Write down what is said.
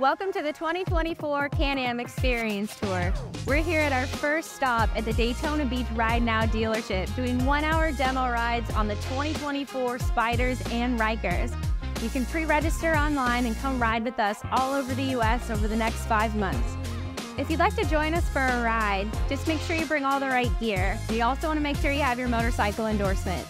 Welcome to the 2024 Can-Am Experience Tour. We're here at our first stop at the Daytona Beach RideNow dealership doing one-hour demo rides on the 2024 Spyders and Rykers. You can pre-register online and come ride with us all over the U.S. over the next five months. If you'd like to join us for a ride, just make sure you bring all the right gear. We also want to make sure you have your motorcycle endorsement.